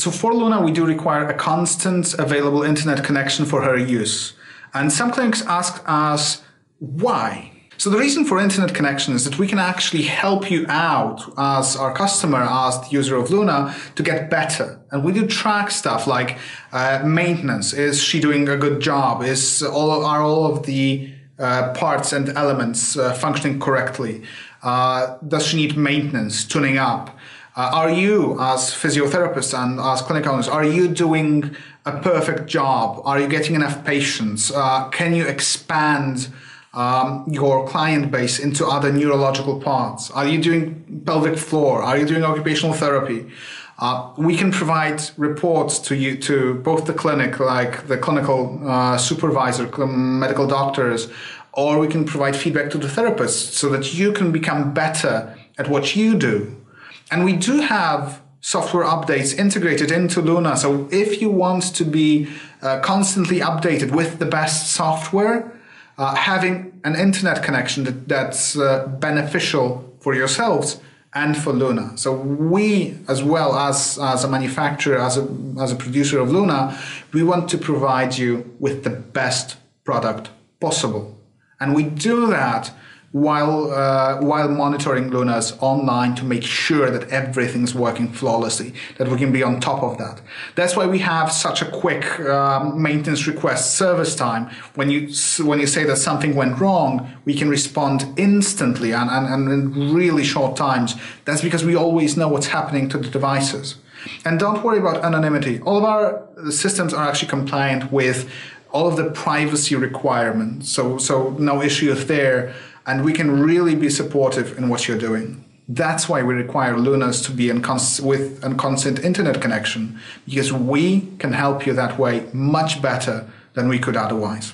So for Luna, we do require a constant available internet connection for her use. And some clinics ask us why. So the reason for internet connection is that we can actually help you out as our customer, as the user of Luna, to get better. And we do track stuff like uh, maintenance. Is she doing a good job? Is all are all of the uh, parts and elements uh, functioning correctly? Uh, does she need maintenance, tuning up? Uh, are you, as physiotherapists and as clinic owners, are you doing a perfect job? Are you getting enough patients? Uh, can you expand? um, your client base into other neurological parts? Are you doing pelvic floor? Are you doing occupational therapy? Uh, we can provide reports to you to both the clinic, like the clinical uh, supervisor, medical doctors, or we can provide feedback to the therapist so that you can become better at what you do. And we do have software updates integrated into Luna. So if you want to be uh, constantly updated with the best software, uh, having an internet connection that, that's uh, beneficial for yourselves and for Luna. So we, as well as, as a manufacturer, as a, as a producer of Luna, we want to provide you with the best product possible. And we do that while uh, while monitoring Lunas online to make sure that everything's working flawlessly, that we can be on top of that. That's why we have such a quick um, maintenance request service time. When you when you say that something went wrong, we can respond instantly and, and, and in really short times. That's because we always know what's happening to the devices. And don't worry about anonymity. All of our systems are actually compliant with all of the privacy requirements. So so no issues there and we can really be supportive in what you're doing. That's why we require Lunas to be with a constant internet connection because we can help you that way much better than we could otherwise.